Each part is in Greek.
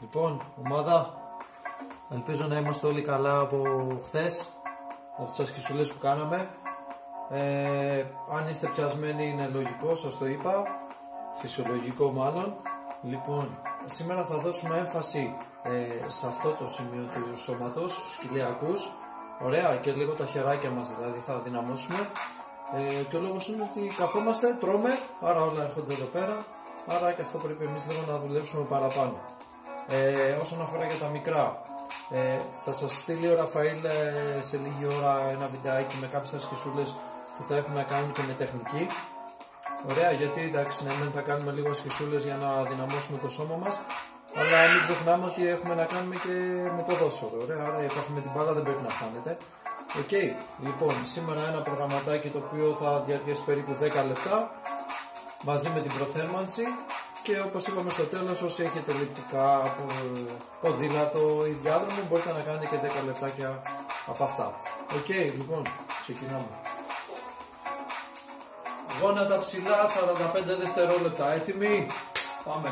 Λοιπόν, ομάδα, ελπίζω να είμαστε όλοι καλά από χθες, από τις ασκησουλές που κάναμε. Ε, αν είστε πιασμένοι είναι λογικό, σας το είπα, φυσιολογικό μάλλον. Λοιπόν, σήμερα θα δώσουμε έμφαση ε, σε αυτό το σημείο του σώματος, στους κοιλιακούς. Ωραία, και λίγο τα χεράκια μας δηλαδή θα δυναμώσουμε. Ε, και ο λόγος είναι ότι καθόμαστε, τρώμε, άρα όλα έρχονται εδώ πέρα. Άρα και αυτό πρέπει εμείς λίγο να δουλέψουμε παραπάνω. Ε, όσον αφορά για τα μικρά, ε, θα σας στείλει ο Ραφαήλ ε, σε λίγη ώρα ένα βιντεάκι με κάποιες ασκησούλες που θα έχουν να κάνουν και με τεχνική. Ωραία, γιατί εντάξει, ναι, θα κάνουμε λίγο ασκησούλες για να δυναμώσουμε το σώμα μας, αλλά μην ξεχνάμε ότι έχουμε να κάνουμε και με ποδόσφαιρο. Ωραία, άρα η επαφή με την μπάλα δεν πρέπει να χάνεται. OK, okay. λοιπόν, σήμερα ένα προγραμματάκι το οποίο θα διαρκέσει περίπου 10 λεπτά μαζί με την προθέρμανση και όπως είπαμε στο τέλος όσοι έχετε ελλειπτικά από ποδήλατο ή διάδρομο μπορείτε να κάνετε και 10 λεπτάκια από αυτά. OK, okay, λοιπόν, ξεκινάμε. Γόνατα ψηλά, 45 δευτερόλεπτα. Έτοιμοι, πάμε.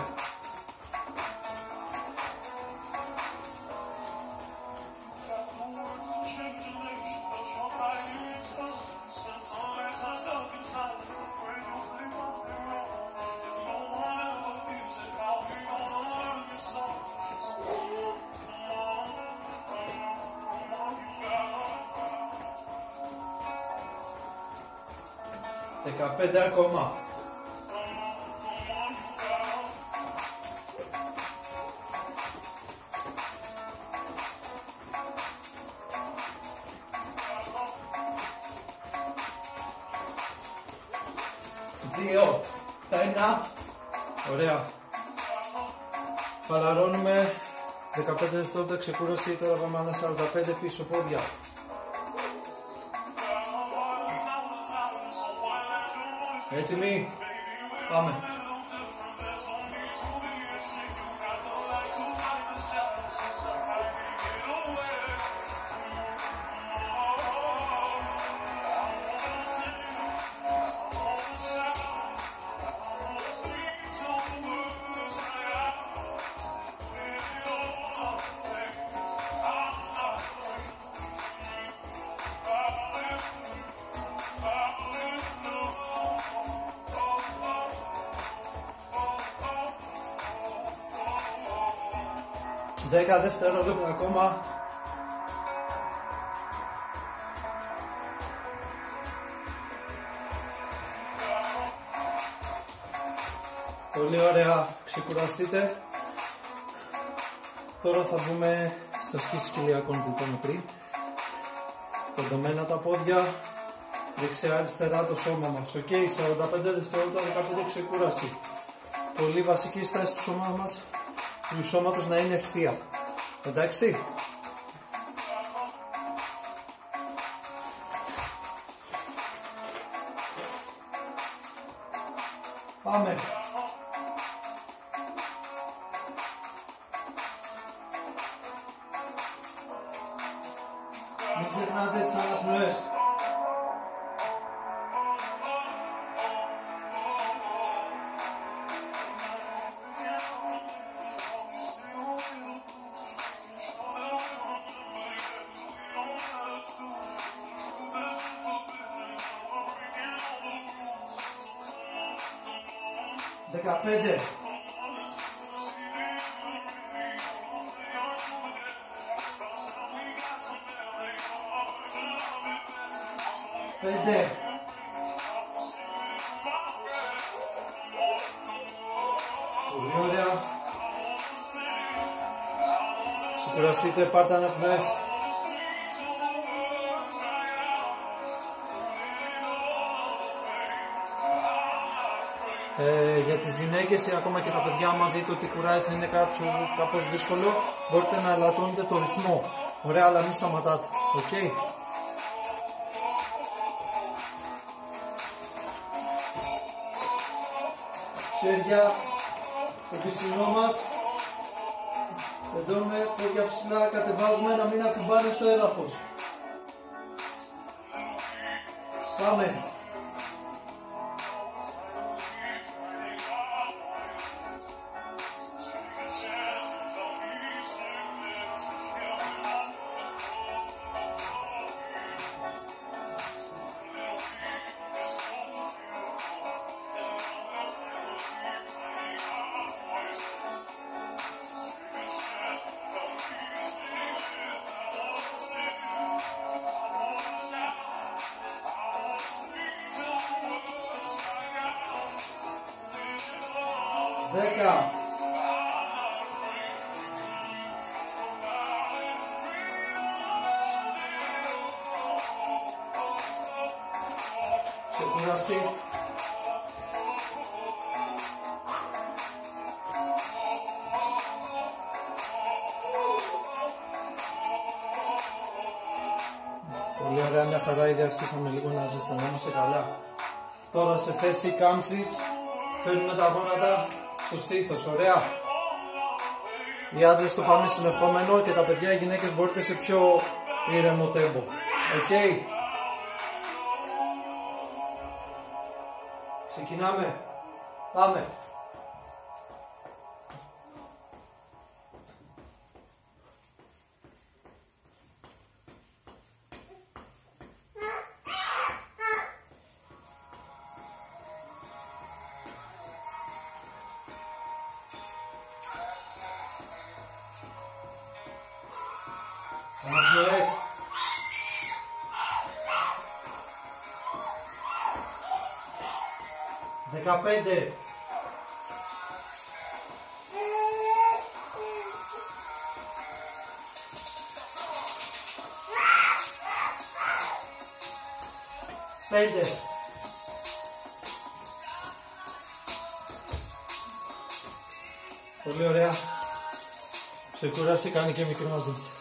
15 ακόμα. Δύο, ένα, ωραία. Χαλαρώνουμε 15 δευτερόλεπτα ξεκούραση, τώρα πάμε ένα 45 πίσω πόδια. Έτοιμοι, πάμε. 10 δευτερόλεπτα ακόμα. Πολύ ωραία, ξεκουραστείτε. Τώρα θα μπούμε στις ασκήσεις κοιλιακών που είπαμε πριν. Τεντωμένα τα πόδια, δεξιά αριστερά το σώμα μας. OK, okay, 45 δευτερόλεπτα, 15 ξεκούραση. Πολύ βασική στάση του σώμα μας του σώματος να είναι ευθεία. Εντάξει. Πάμε. 15 Πέντε. Πολύ ωραία. Ξεκουραστείτε, πάρτε αναπνές. Ε, για τις γυναίκες ή ακόμα και τα παιδιά, άμα δείτε ότι κουράζεται είναι κάποιο, κάπως δύσκολο, μπορείτε να ελαττώνετε το ρυθμό. Ωραία, αλλά μην σταματάτε. OK; Okay. Χέρια στο πισινό μας. Τεντώνουμε πόδια ψηλά, κατεβάζουμε να μην ακουμπάνε στο έδαφος. Πάμε. Δεκάλεπτα. Ξεκουράσει. Πολύ ωραία, μια χαρά ήδη αρχίσαμε λίγο να ζεστανόμαστε καλά. Τώρα σε θέση κάμψης φέρνουμε τα γόνατα στο στήθος, ωραία. Οι άντρες το πάμε συνεχόμενο και τα παιδιά οι γυναίκες μπορείτε σε πιο ήρεμο τέμπο. Οκ. Ξεκινάμε. Πάμε. 15 Πέντε. Πολύ ωραία. Σε κουράση κάνει και μικρό μαζί.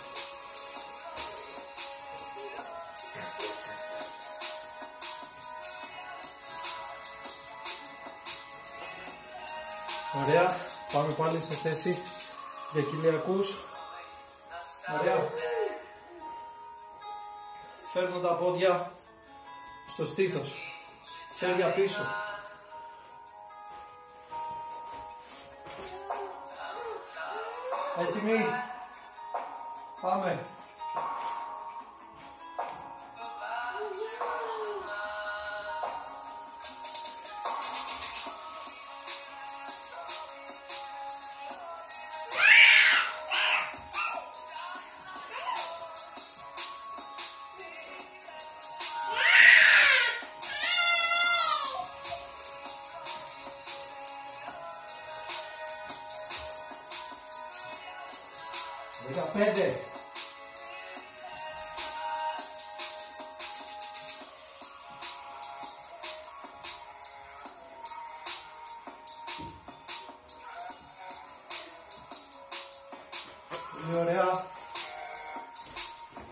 Πάμε πάλι σε θέση για κοιλιακούς. Ωραία. Φέρνω τα πόδια στο στήθος. Χέρια πίσω. Έτοιμοι. Πάμε.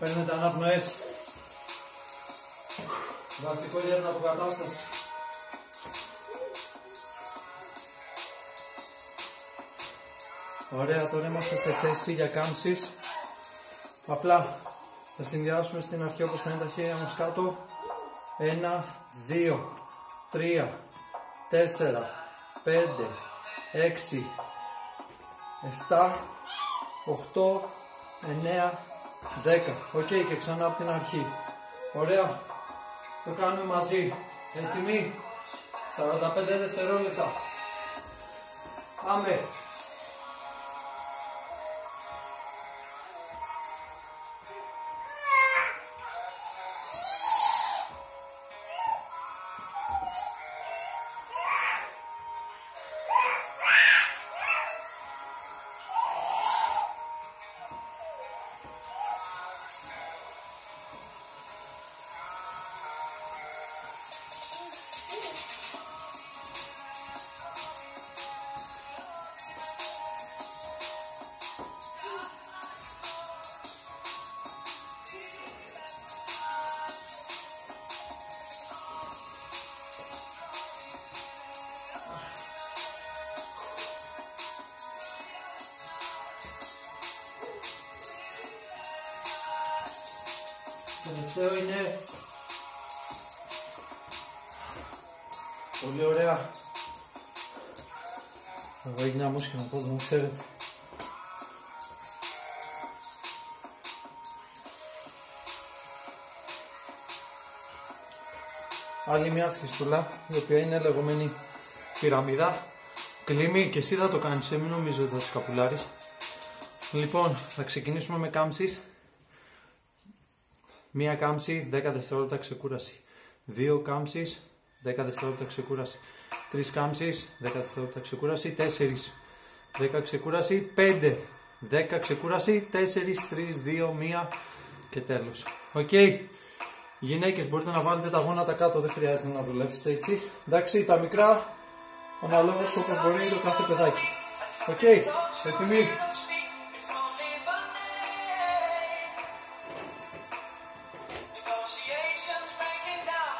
Παίρνετε αναπνοές. Βασικό για την αποκατάσταση. Ωραία, τώρα είμαστε σε θέση για κάμψεις. Απλά θα συνδυάσουμε στην αρχή όπως θα είναι τα χέρια μας κάτω. 1, 2, 3, 4, 5, 6, 7, 8, 9, 10. Οκ και ξανά από την αρχή. Ωραία. Το κάνουμε μαζί. Έτοιμοι. 45 δευτερόλεπτα. Πάμε. Τελευταίο είναι Πολύ ωραία. Εγώ έγινε μια μουσική να πω, δεν ξέρετε. Άλλη μια σχισούλα, η οποία είναι λεγόμενη πυραμίδα. Κλίμη και εσύ θα το κάνεις, ε, μην νομίζω ότι θα σκαπουλάρεις Λοιπόν, θα ξεκινήσουμε με κάμψεις Μία κάμψη, 10 δευτερόλεπτα ξεκούραση. Δύο κάμψεις, 10 δευτερόλεπτα ξεκούραση. 3 κάμψεις, 10 δευτερόλεπτα ξεκούραση, 4, 10 ξεκούραση, 5, 10 ξεκούραση, 4, 3, 2, 1 και τέλος. OK. Okay. Γυναίκες μπορείτε να βάλετε τα γόνατα κάτω, δεν χρειάζεται να δουλέψετε έτσι. Εντάξει, τα μικρά, αναλόγως όπως μπορεί το κάθε παιδάκι. OK, okay. έτοιμοι.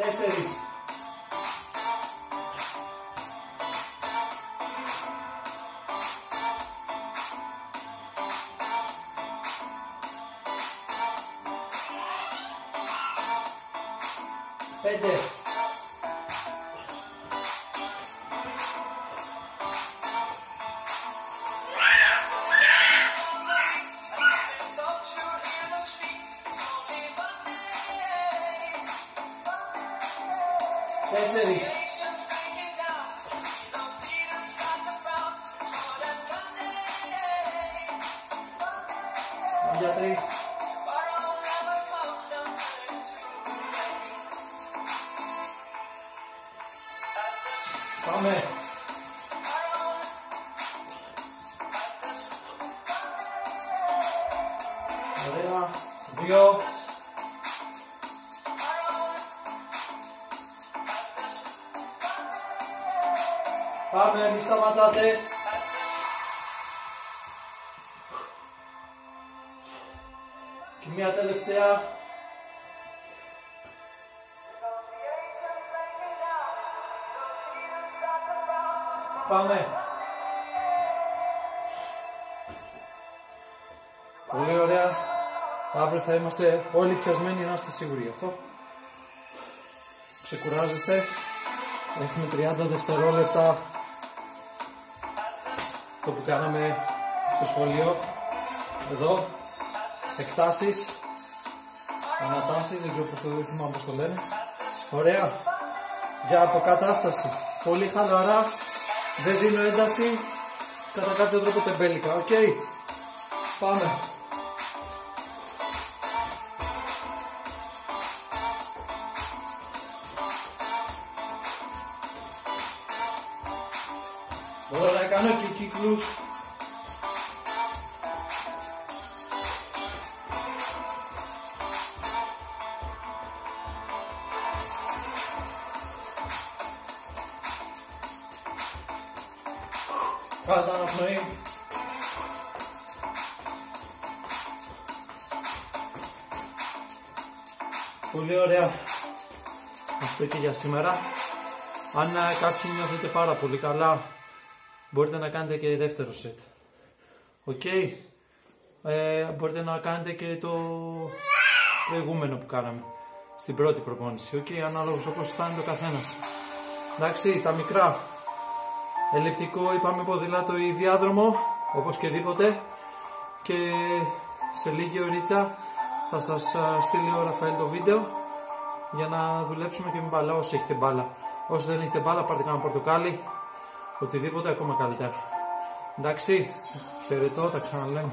Τέσσερις. Πέντε. Τέσσερις. Για τρεις. Πάμε. Ωραία. Δύο. Πάμε, μη σταματάτε. Και μια τελευταία. Πάμε. Πολύ ωραία. Αύριο θα είμαστε όλοι πιασμένοι να είστε σίγουροι γι' αυτό. Ξεκουράζεστε. Έχουμε 30 δευτερόλεπτα το που κάναμε στο σχολείο. Εδώ. Εκτάσεις. Ανατάσεις, δεν ξέρω πώς το δεν θυμάμαι πώς το λένε. Ωραία. Για αποκατάσταση. Πολύ χαλαρά. Δεν δίνω ένταση. Κατά κάποιο τρόπο τεμπέλικα. Οκ. Πάμε. Κύκλους. Κάτω αναπνοή. Πολύ ωραία. Αυτό και για σήμερα. Αν ε, κάποιοι νιώθετε πάρα πολύ καλά, μπορείτε να κάνετε και δεύτερο σετ. Οκ. Ε, μπορείτε να κάνετε και το προηγούμενο που κάναμε. Στην πρώτη προπόνηση. OK, okay, αναλόγως όπως αισθάνεται ο καθένας. Εντάξει, τα μικρά. Ελλειπτικό, είπαμε ποδήλατο ή διάδρομο, όπως και δίποτε. Και σε λίγη ωρίτσα θα σας στείλει ο Ραφαέλ το βίντεο για να δουλέψουμε και με μπάλα όσοι έχετε μπάλα. Όσοι δεν έχετε μπάλα πάρτε κανένα πορτοκάλι, οτιδήποτε ακόμα καλύτερα. Εντάξει, χαιρετώ, τα ξαναλέμε.